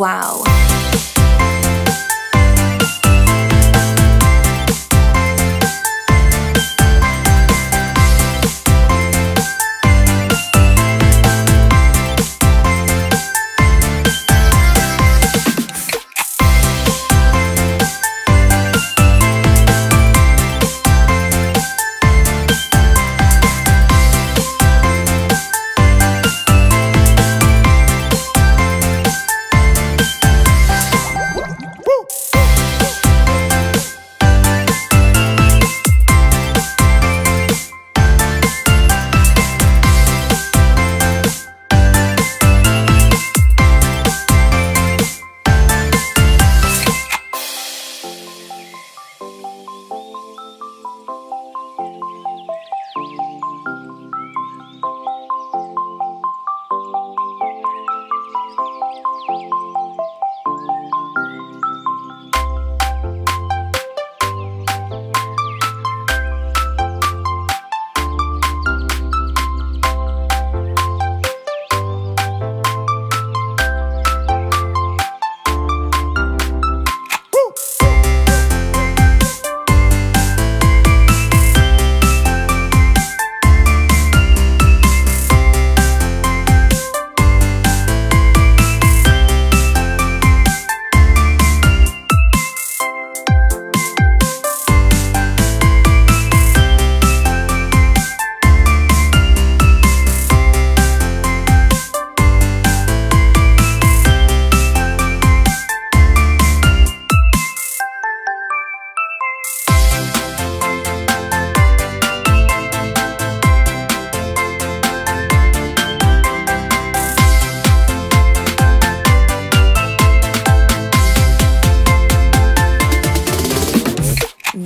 wow.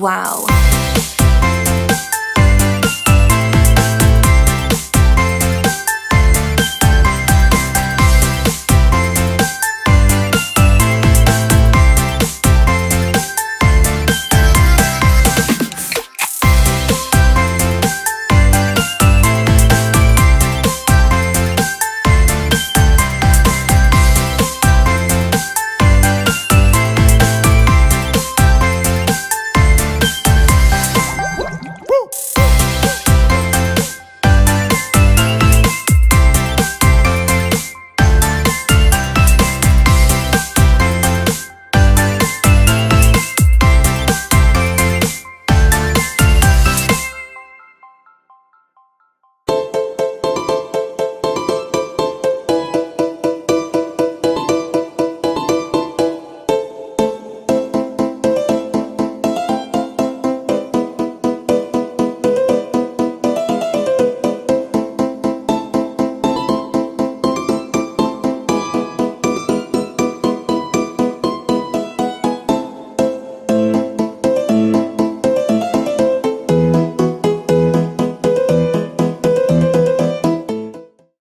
wow.